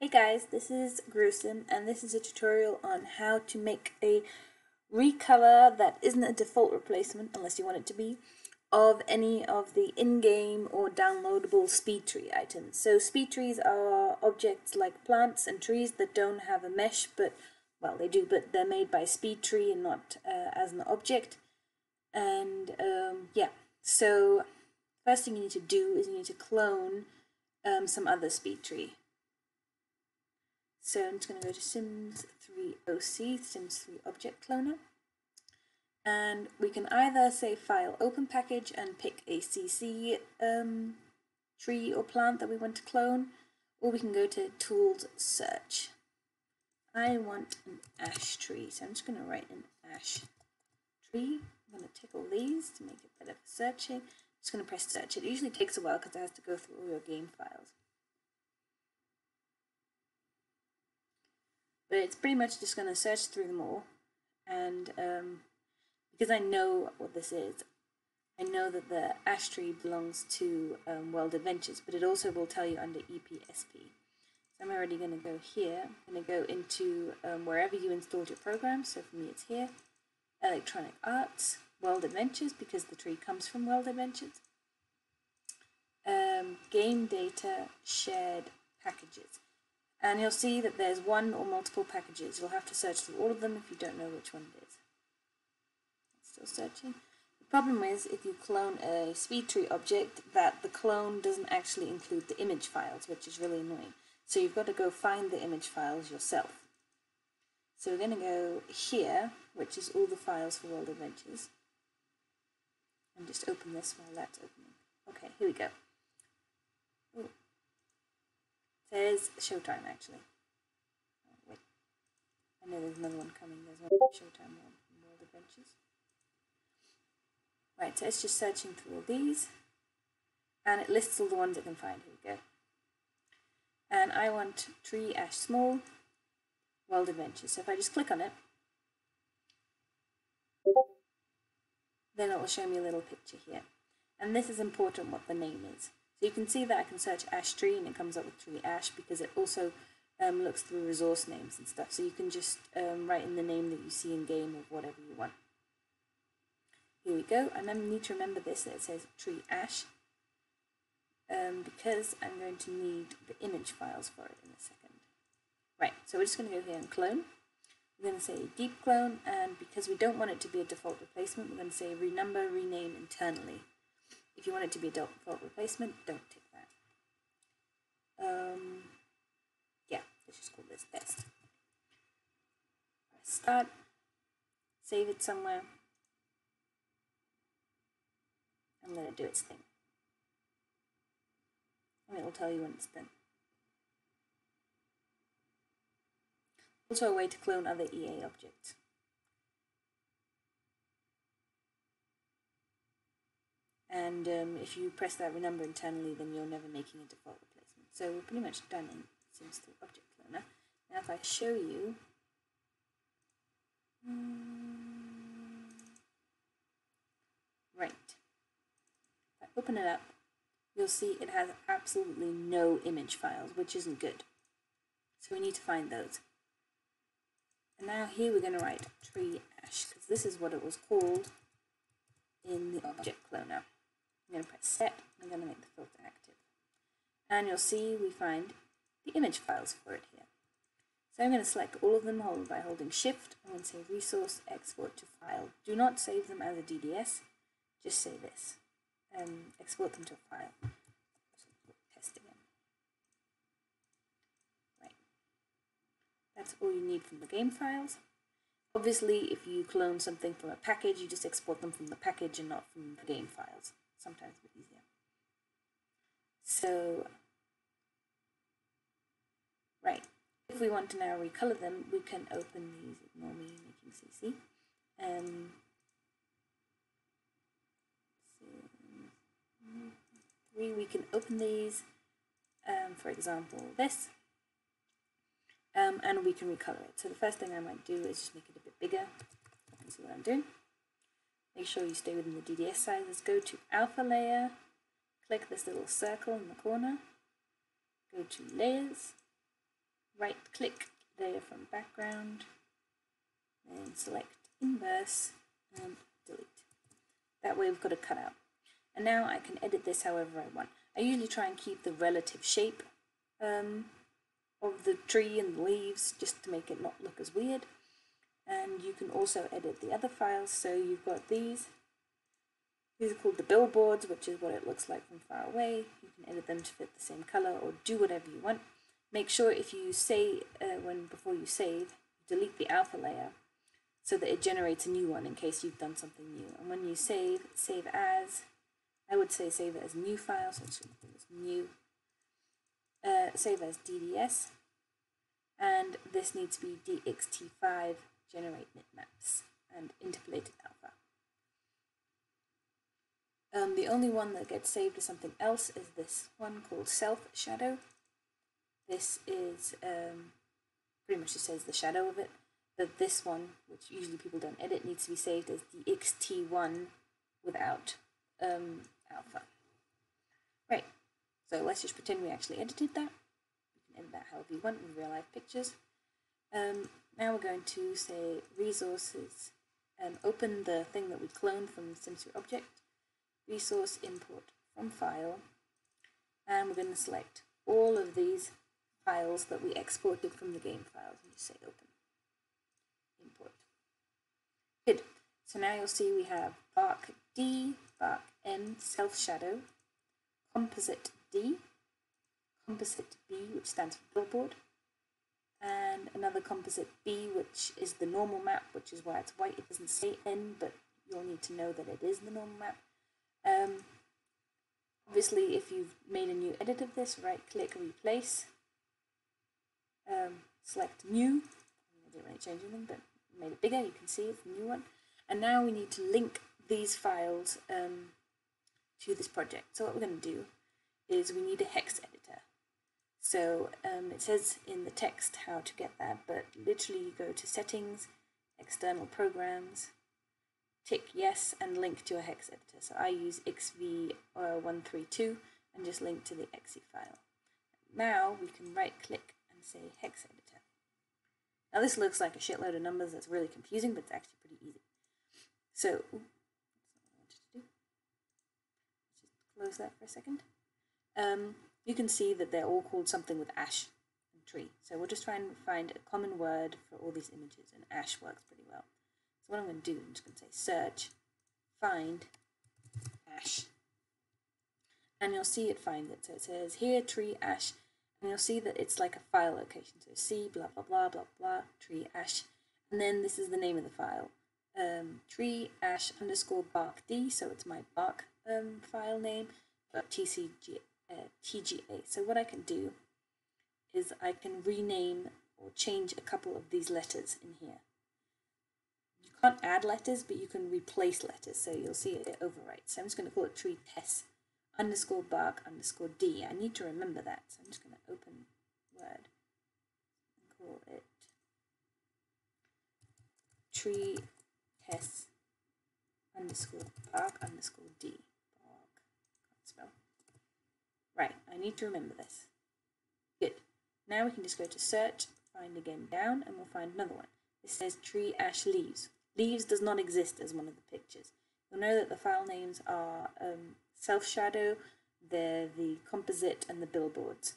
Hey guys, this is Gruesome and this is a tutorial on how to make a recolor that isn't a default replacement, unless you want it to be, of any of the in-game or downloadable SpeedTree items. So SpeedTrees are objects like plants and trees that don't have a mesh, but, well they do, but they're made by SpeedTree and not uh, as an object. And um, yeah, so first thing you need to do is you need to clone um, some other SpeedTree. So I'm just going to go to Sims 3 OC, Sims 3 Object Cloner. And we can either say File Open Package and pick a CC um, tree or plant that we want to clone, or we can go to Tools Search. I want an ash tree, so I'm just going to write an ash tree. I'm going to tick all these to make it better for searching. I'm just going to press search. It usually takes a while because it has to go through all your game files. But it's pretty much just going to search through them all. And um, because I know what this is, I know that the ash tree belongs to um, World Adventures, but it also will tell you under EPSP. So I'm already going to go here. I'm going to go into um, wherever you installed your program. So for me it's here. Electronic Arts, World Adventures, because the tree comes from World Adventures. Um, game Data Shared Packages and you'll see that there's one or multiple packages. You'll have to search through all of them if you don't know which one it is. Still searching. The problem is if you clone a SpeedTree object that the clone doesn't actually include the image files, which is really annoying. So you've got to go find the image files yourself. So we're going to go here, which is all the files for World Adventures. And just open this while that's opening. Okay, here we go. Ooh. Says Showtime, actually. Oh, wait. I know there's another one coming. There's one Showtime one World Adventures. Right, so it's just searching through all these. And it lists all the ones it can find. Here we go. And I want Tree Ash Small World Adventures. So if I just click on it, then it will show me a little picture here. And this is important what the name is. So you can see that I can search ash tree and it comes up with tree ash because it also um, looks through resource names and stuff. So you can just um, write in the name that you see in game or whatever you want. Here we go. I need to remember this that it says tree ash um, because I'm going to need the image files for it in a second. Right, so we're just going to go here and clone. We're going to say deep clone and because we don't want it to be a default replacement, we're going to say renumber, rename internally. If you want it to be a default replacement, don't tick that. Um, yeah, let's just call this test. Press start, save it somewhere, and let it do its thing. And it will tell you when it's done. Also a way to clone other EA objects. And um, if you press that renumber internally then you're never making a default replacement. So we're pretty much done in Sims 3 Object Cloner. Now if I show you right, if I open it up you'll see it has absolutely no image files which isn't good. So we need to find those. And now here we're going to write tree ash because this is what it was called in the object cloner. I'm going to press set, I'm going to make the filter active. And you'll see we find the image files for it here. So I'm going to select all of them hold by holding shift. I'm going to say resource export to file. Do not save them as a DDS, just say this. Um, export them to a file. Test again. Right. That's all you need from the game files. Obviously, if you clone something from a package, you just export them from the package and not from the game files sometimes a bit easier. So, right, if we want to now recolor them, we can open these, ignore me making CC. Um, three, we can open these, um, for example, this, um, and we can recolor it. So the first thing I might do is just make it a bit bigger. See what I'm doing. Make sure you stay within the DDS sizes. Go to alpha layer, click this little circle in the corner, go to layers, right click layer from background, and select inverse and delete. That way we've got a cutout. And now I can edit this however I want. I usually try and keep the relative shape um, of the tree and the leaves just to make it not look as weird. And you can also edit the other files. So you've got these. These are called the billboards, which is what it looks like from far away. You can edit them to fit the same color or do whatever you want. Make sure if you say uh, when before you save, delete the alpha layer so that it generates a new one in case you've done something new. And when you save, save as, I would say save it as new file, so it's new. Uh, save as DDS, and this needs to be DXT5 generate bitmaps and interpolated alpha. Um, the only one that gets saved as something else is this one called self shadow. This is um, pretty much just says the shadow of it. But this one, which usually people don't edit, needs to be saved as DXT1 without um, alpha. Right, so let's just pretend we actually edited that. You can edit that however you want in real life pictures. Um, now we're going to say resources, and um, open the thing that we cloned from the Sims 3 object, resource import from file, and we're going to select all of these files that we exported from the game files and just say open, import. Good. So now you'll see we have Bark D, Bark N, Self Shadow, Composite D, Composite B, which stands for billboard, and another composite B, which is the normal map, which is why it's white. It doesn't say N, but you'll need to know that it is the normal map. Um, obviously, if you've made a new edit of this, right click replace, um, select new. I didn't really change anything, but made it bigger. You can see it's a new one. And now we need to link these files um, to this project. So what we're going to do is we need a hex editor. So um, it says in the text how to get that, but literally you go to settings, external programs, tick yes, and link to a hex editor. So I use XVI32 and just link to the exe file. Now we can right click and say hex editor. Now this looks like a shitload of numbers, that's really confusing, but it's actually pretty easy. So, ooh, close that for a second. Um, you can see that they're all called something with ash and tree. So we'll just try and find a common word for all these images, and ash works pretty well. So what I'm going to do, I'm just going to say search, find, ash. And you'll see it finds it. So it says here, tree, ash, and you'll see that it's like a file location. So C, blah, blah, blah, blah, blah, tree, ash. And then this is the name of the file. Um, tree, ash, underscore, bark, D. So it's my bark um, file name, but TCG, TGA. So what I can do is I can rename or change a couple of these letters in here. You can't add letters, but you can replace letters. So you'll see it, it overwrites. So I'm just going to call it tree test underscore bark underscore D. I need to remember that. So I'm just going to open Word and call it tree test underscore bark underscore D. Right, I need to remember this. Good. Now we can just go to search, find again down, and we'll find another one. This says tree ash leaves. Leaves does not exist as one of the pictures. You'll know that the file names are um, self shadow, they're the composite, and the billboards.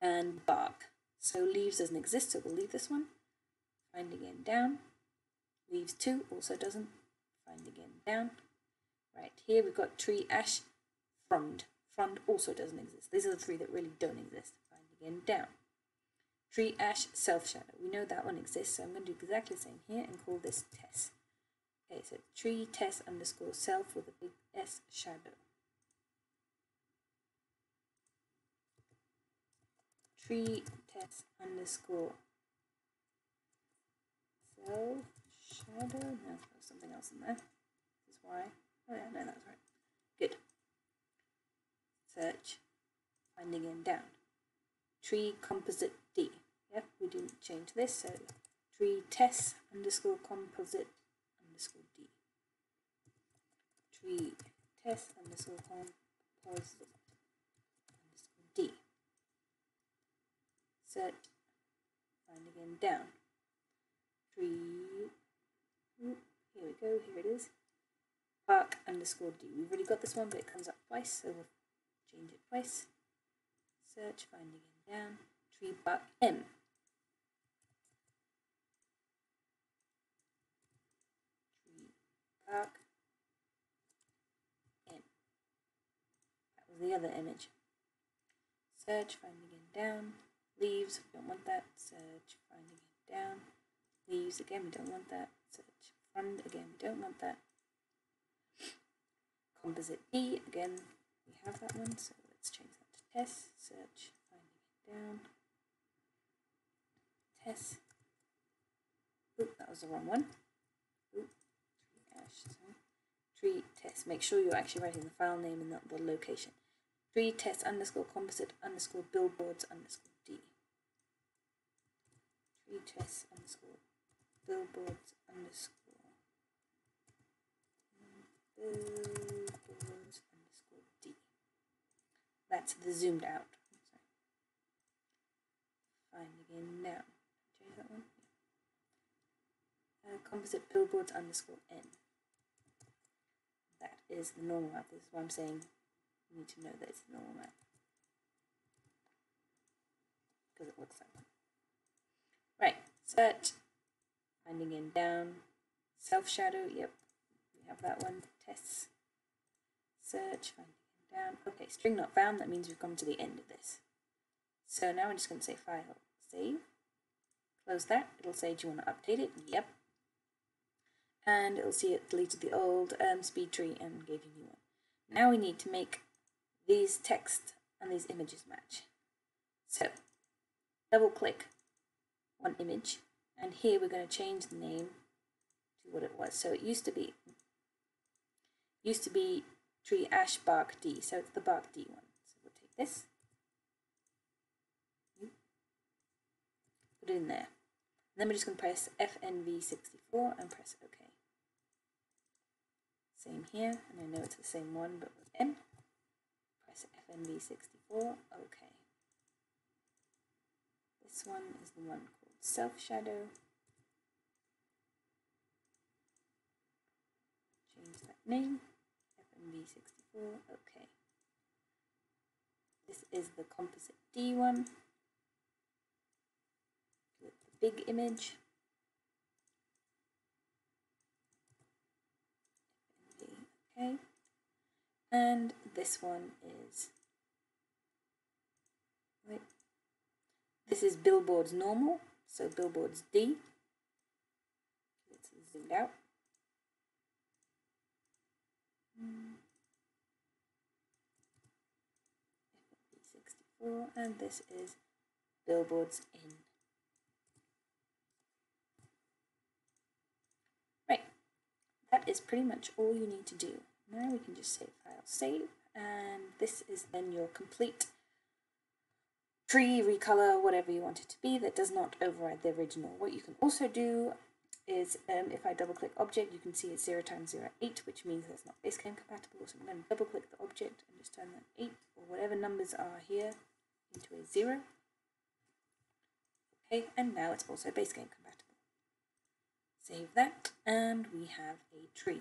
And bark. So leaves doesn't exist, so we'll leave this one. Find again down. Leaves 2 also doesn't. Find again down. Right, here we've got tree ash frond. Frond also doesn't exist. These are the three that really don't exist. Find again down. Tree ash self shadow. We know that one exists, so I'm going to do exactly the same here and call this test. Okay, so tree test underscore self with a big S shadow. Tree test underscore self shadow. No, there's something else in there. This is why. Oh yeah, no, that's right. Search, finding in down. Tree composite D. Yep, we didn't change this, so tree test underscore composite underscore D. Tree test underscore composite underscore D. Search find again, down. Tree, mm, here we go, here it is. Bark underscore D. We've already got this one, but it comes up twice, so we'll change it twice. Search, find again, down. Tree bark M. Tree bark M. That was the other image. Search, find again, down. Leaves, we don't want that. Search, find again, down. Leaves, again, we don't want that. Search, front, again, we don't want that. Composite D, again, we have that one, so let's change that to test. Search, find it down. Test. Oop, that was the wrong one. Oop, tree ash, sorry. Tree test. Make sure you're actually writing the file name and not the location. Tree test underscore composite underscore billboards underscore D. Tree test underscore billboards underscore D. That's the zoomed out. Sorry. Find again now. Change that one. Uh, composite billboards underscore N. That is the normal map. This is what I'm saying. You need to know that it's the normal map. Because it looks like one. Right, search, finding in down, self shadow, yep, we have that one, tests, search, down. Okay, string not found, that means we've come to the end of this. So now we're just going to say file, save, close that, it'll say do you want to update it? Yep. And it'll see it deleted the old um, SpeedTree and gave you a new one. Now we need to make these text and these images match. So double click one image and here we're going to change the name to what it was. So it used to be used to be tree ash bark D, so it's the bark D one. So we'll take this, put it in there. And then we're just going to press FNV64 and press OK. Same here, and I know it's the same one but with M. Press FNV64, OK. This one is the one called Self Shadow. Change that name, FNV64, OK. This is the composite D one with the big image. Okay. And this one is wait. This is billboards normal, so billboards D. Let's zoom out. Hmm. FNV64, and this is billboards in. Right, that is pretty much all you need to do. Now we can just save file, save, and this is then your complete tree, recolor, whatever you want it to be that does not override the original. What you can also do is um, if I double click object, you can see it's 0 times 0, 8, which means that's not base game compatible. So I'm going to double click the object and just turn that 8 or whatever numbers are here into a 0. Okay, and now it's also base game compatible. Save that, and we have a tree.